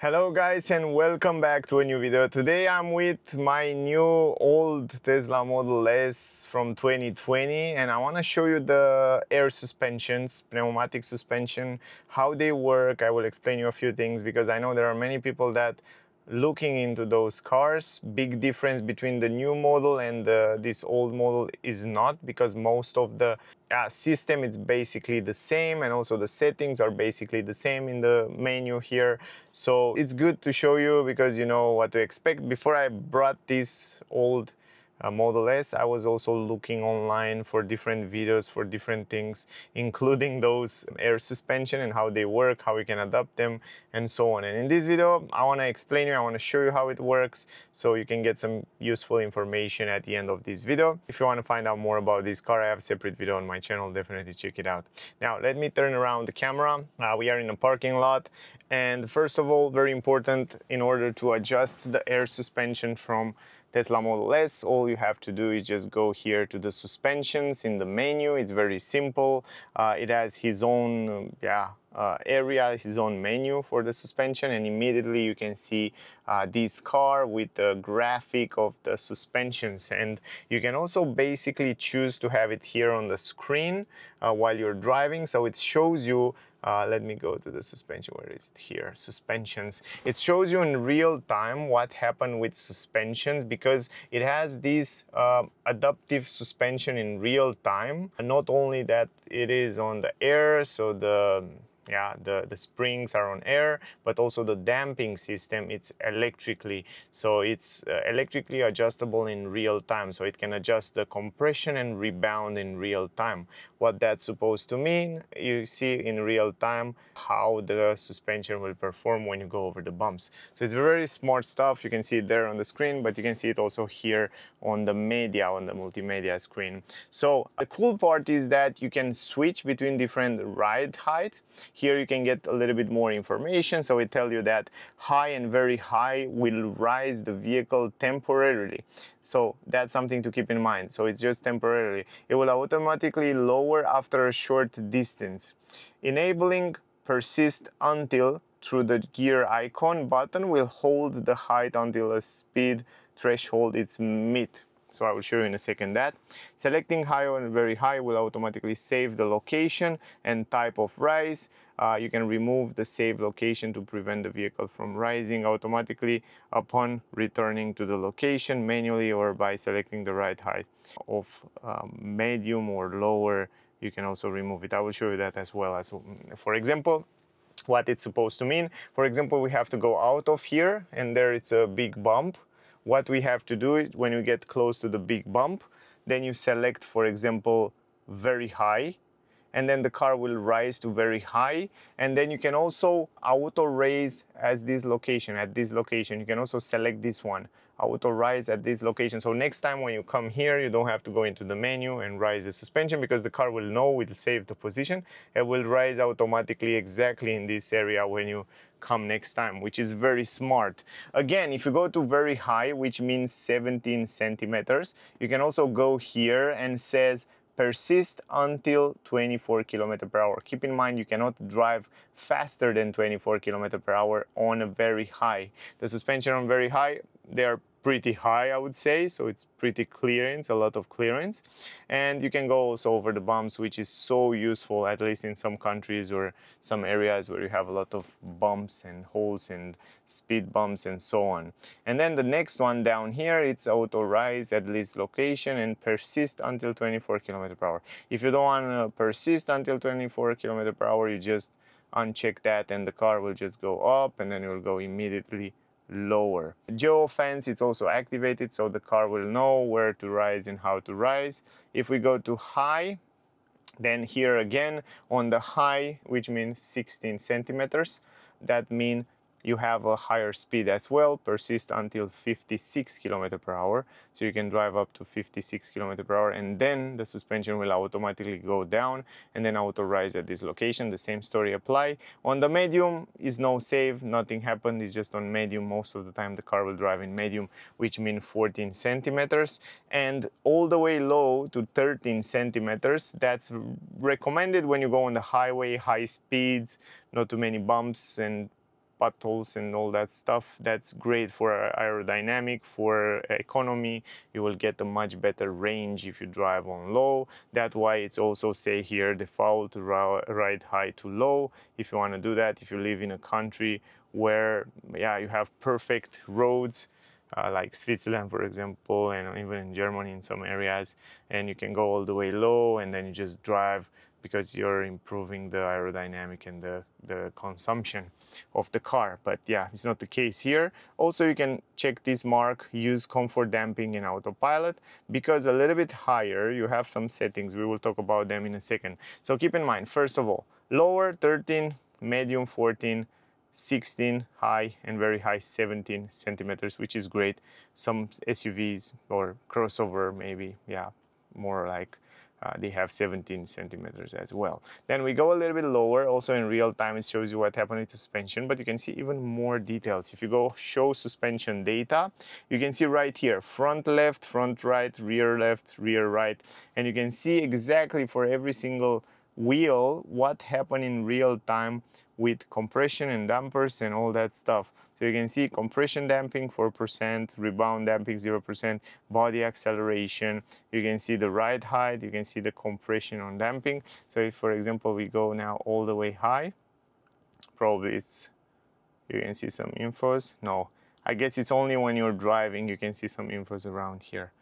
Hello guys and welcome back to a new video. Today I'm with my new old Tesla Model S from 2020 and I want to show you the air suspensions, pneumatic suspension, how they work. I will explain you a few things because I know there are many people that looking into those cars big difference between the new model and the, this old model is not because most of the uh, system is basically the same and also the settings are basically the same in the menu here. So it's good to show you because you know what to expect. Before I brought this old uh, Model S, I was also looking online for different videos for different things, including those air suspension and how they work, how we can adapt them, and so on. And in this video, I want to explain you, I want to show you how it works, so you can get some useful information at the end of this video. If you want to find out more about this car, I have a separate video on my channel, definitely check it out. Now, let me turn around the camera. Uh, we are in a parking lot, and first of all, very important, in order to adjust the air suspension from Tesla Model S, all you have to do is just go here to the suspensions in the menu. It's very simple. Uh, it has his own, yeah, uh, area, his own menu for the suspension and immediately you can see uh, this car with the graphic of the suspensions and you can also basically choose to have it here on the screen uh, while you're driving so it shows you uh, let me go to the suspension. Where is it? Here. Suspensions. It shows you in real time what happened with suspensions because it has this uh, adaptive suspension in real time. And not only that it is on the air so the yeah the the springs are on air but also the damping system it's electrically. So it's uh, electrically adjustable in real time so it can adjust the compression and rebound in real time. What that's supposed to mean you see in real time how the suspension will perform when you go over the bumps. So it's very smart stuff you can see it there on the screen but you can see it also here on the media on the multimedia screen. So the cool part is that you can switch between different ride height here you can get a little bit more information. So it tells you that high and very high will rise the vehicle temporarily. So that's something to keep in mind. So it's just temporarily. It will automatically lower after a short distance, enabling persist until through the gear icon button will hold the height until a speed threshold is met. So I will show you in a second that. Selecting high and very high will automatically save the location and type of rise. Uh, you can remove the save location to prevent the vehicle from rising automatically upon returning to the location manually or by selecting the right height of um, medium or lower. You can also remove it. I will show you that as well as, for example, what it's supposed to mean. For example, we have to go out of here and there it's a big bump what we have to do is when you get close to the big bump, then you select, for example, very high, and then the car will rise to very high. And then you can also auto raise as this location, at this location. You can also select this one, auto rise at this location. So next time when you come here, you don't have to go into the menu and rise the suspension because the car will know, it will save the position. It will rise automatically exactly in this area when you come next time, which is very smart. Again, if you go to very high, which means 17 centimeters, you can also go here and says persist until 24 km per hour. Keep in mind you cannot drive faster than 24 km per hour on a very high. The suspension on very high, they are pretty high, I would say. So it's pretty clearance, a lot of clearance. And you can go also over the bumps, which is so useful, at least in some countries or some areas where you have a lot of bumps and holes and speed bumps and so on. And then the next one down here, it's auto rise at least location and persist until 24 kilometer per hour. If you don't want to persist until 24 kilometer per hour, you just uncheck that and the car will just go up and then it will go immediately lower. Geofence it's also activated so the car will know where to rise and how to rise. If we go to high, then here again on the high, which means 16 centimeters, that means you have a higher speed as well, persist until 56 km per hour. So you can drive up to 56 km per hour and then the suspension will automatically go down and then auto rise at this location. The same story apply. On the medium is no save, nothing happened, it's just on medium. Most of the time the car will drive in medium, which means 14 centimeters and all the way low to 13 centimeters. That's recommended when you go on the highway, high speeds, not too many bumps and potholes and all that stuff. That's great for aerodynamic, for economy. You will get a much better range if you drive on low. That's why it's also say here default to ride high to low. If you want to do that, if you live in a country where yeah you have perfect roads uh, like Switzerland, for example, and even in Germany in some areas, and you can go all the way low and then you just drive because you're improving the aerodynamic and the, the consumption of the car. But yeah, it's not the case here. Also, you can check this mark, use comfort damping in autopilot, because a little bit higher, you have some settings. We will talk about them in a second. So keep in mind, first of all, lower 13, medium 14, 16 high and very high 17 centimeters which is great some SUVs or crossover maybe yeah more like uh, they have 17 centimeters as well. Then we go a little bit lower, also in real time it shows you what happened with suspension, but you can see even more details. If you go show suspension data, you can see right here, front left, front right, rear left, rear right, and you can see exactly for every single wheel what happened in real time with compression and dampers and all that stuff. So you can see compression damping 4%, rebound damping 0%, body acceleration. You can see the ride height, you can see the compression on damping. So if for example we go now all the way high, probably it's, you can see some infos. No, I guess it's only when you're driving you can see some infos around here.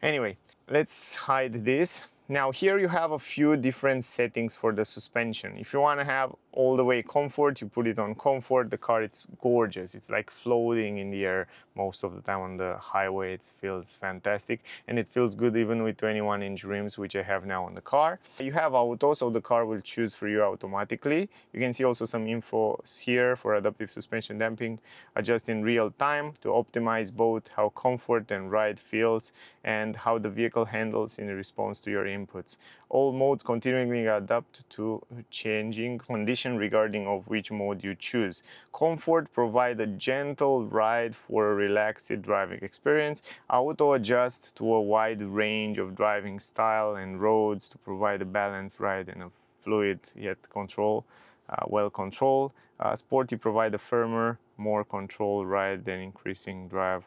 Anyway, let's hide this. Now here you have a few different settings for the suspension. If you want to have all the way comfort, you put it on comfort. The car, it's gorgeous. It's like floating in the air most of the time on the highway. It feels fantastic and it feels good even with 21 inch rims, which I have now on the car. You have auto, so the car will choose for you automatically. You can see also some info here for adaptive suspension damping, adjust in real time to optimize both how comfort and ride feels and how the vehicle handles in response to your inputs. All modes continually adapt to changing conditions regarding of which mode you choose. Comfort provide a gentle ride for a relaxed driving experience. Auto adjust to a wide range of driving style and roads to provide a balanced ride and a fluid yet control, uh, well controlled. Uh, sporty provide a firmer, more controlled ride than increasing drive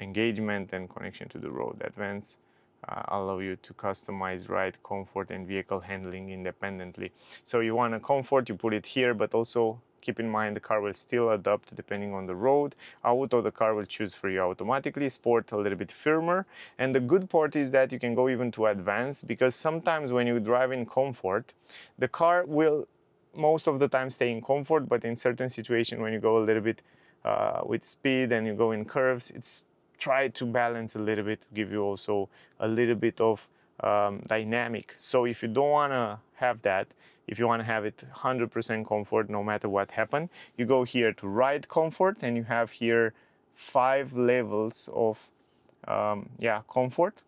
engagement and connection to the road. Advanced uh, allow you to customize ride comfort and vehicle handling independently. So you want a comfort, you put it here, but also keep in mind the car will still adapt depending on the road. Auto, the car will choose for you automatically. Sport, a little bit firmer. And the good part is that you can go even to advanced because sometimes when you drive in comfort, the car will most of the time stay in comfort, but in certain situation when you go a little bit uh, with speed and you go in curves, it's try to balance a little bit to give you also a little bit of um, dynamic. So if you don't want to have that, if you want to have it 100% comfort no matter what happened, you go here to ride comfort and you have here five levels of um, yeah comfort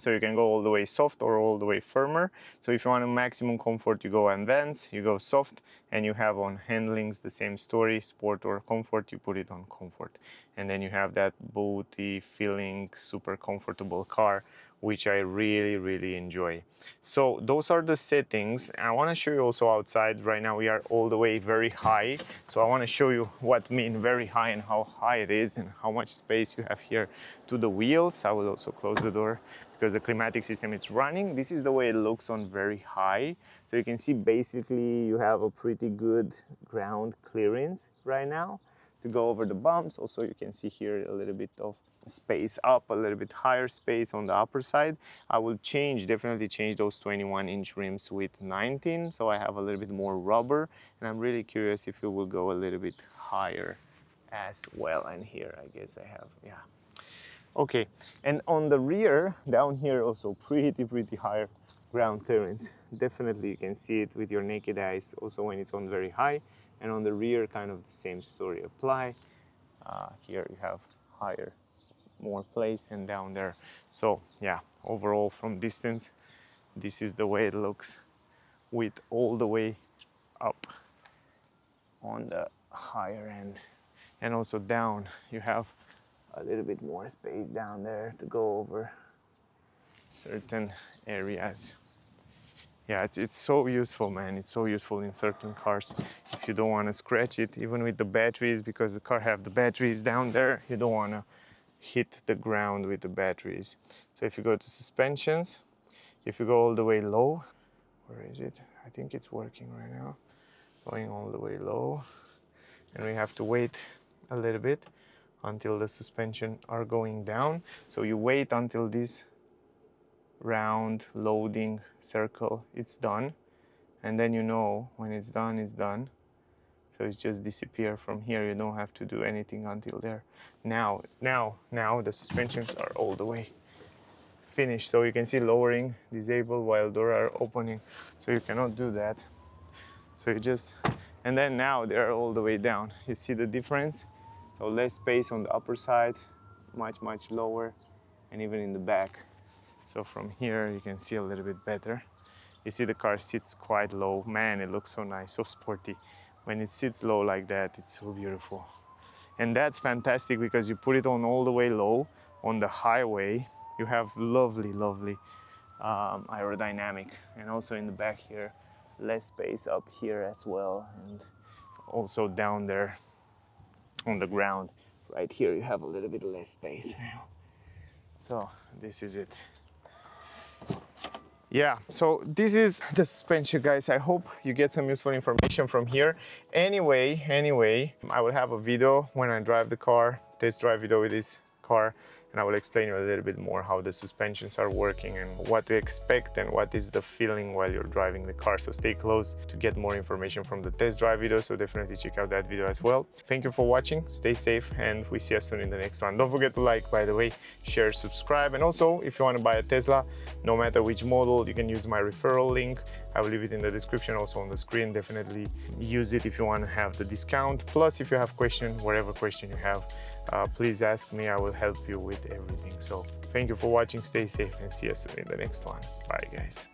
so you can go all the way soft or all the way firmer. So if you want a maximum comfort, you go advanced, you go soft, and you have on handlings the same story, sport or comfort, you put it on comfort. And then you have that booty feeling, super comfortable car which I really, really enjoy. So those are the settings. I want to show you also outside. Right now we are all the way very high. So I want to show you what mean very high and how high it is and how much space you have here to the wheels. I will also close the door because the climatic system is running. This is the way it looks on very high. So you can see basically you have a pretty good ground clearance right now to go over the bumps. Also you can see here a little bit of space up, a little bit higher space on the upper side. I will change, definitely change those 21 inch rims with 19, so I have a little bit more rubber, and I'm really curious if it will go a little bit higher as well. And here, I guess I have, yeah. Okay, and on the rear, down here also pretty, pretty higher ground clearance. Definitely you can see it with your naked eyes also when it's on very high. And on the rear, kind of the same story apply. Uh, here you have higher more place and down there. So yeah, overall from distance, this is the way it looks with all the way up on the higher end. And also down, you have a little bit more space down there to go over certain areas. yeah, it's, it's so useful, man. It's so useful in certain cars. If you don't want to scratch it, even with the batteries, because the car have the batteries down there, you don't want to hit the ground with the batteries. So if you go to suspensions, if you go all the way low, where is it? I think it's working right now. Going all the way low. And we have to wait a little bit until the suspension are going down. So you wait until this round loading circle it's done and then you know when it's done it's done it's just disappear from here. You don't have to do anything until there. Now now now the suspensions are all the way finished. So you can see lowering disable while door are opening. So you cannot do that. So you just and then now they're all the way down. You see the difference? So less space on the upper side much much lower and even in the back. So from here you can see a little bit better. You see the car sits quite low. Man, it looks so nice, so sporty. When it sits low like that, it's so beautiful. And that's fantastic because you put it on all the way low on the highway. You have lovely, lovely um, aerodynamic. And also in the back here, less space up here as well. And also down there on the ground. Right here, you have a little bit less space. So this is it yeah so this is the suspension guys. I hope you get some useful information from here. Anyway anyway i will have a video when i drive the car test drive video with this car and I will explain you a little bit more how the suspensions are working and what to expect and what is the feeling while you're driving the car. So stay close to get more information from the test drive video. So definitely check out that video as well. Thank you for watching. Stay safe and we see you soon in the next one. Don't forget to like, by the way, share, subscribe. And also, if you want to buy a Tesla, no matter which model, you can use my referral link. I will leave it in the description, also on the screen. Definitely use it if you want to have the discount. Plus, if you have question, whatever question you have, uh, please ask me. I will help you with everything. So thank you for watching. Stay safe and see you soon in the next one. Bye, guys.